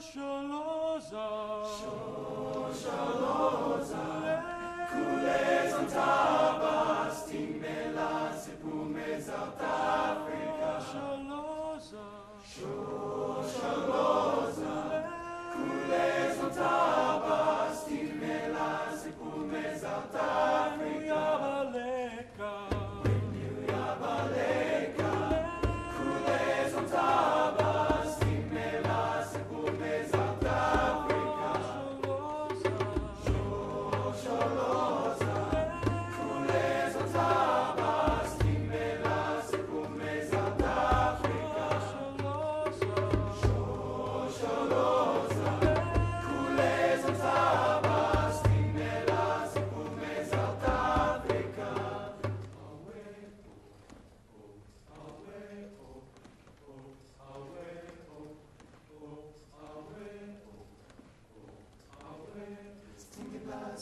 Shosholoza. Lord.